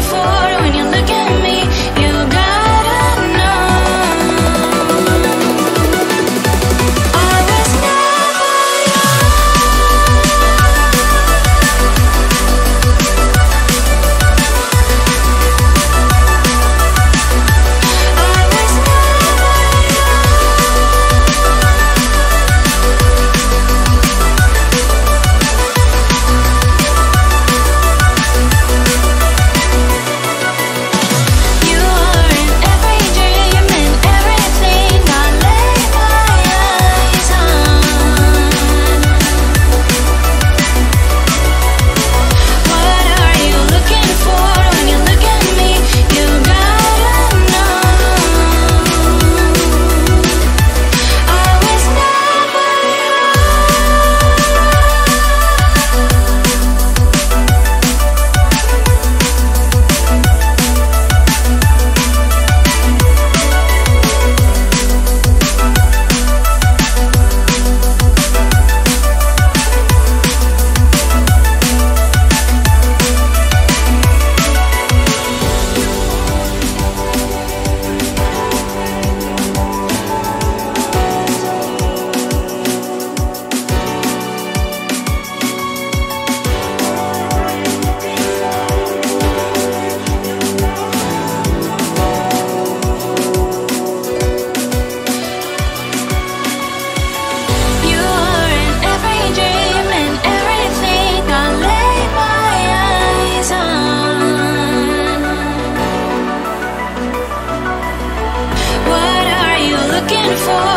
for waiting for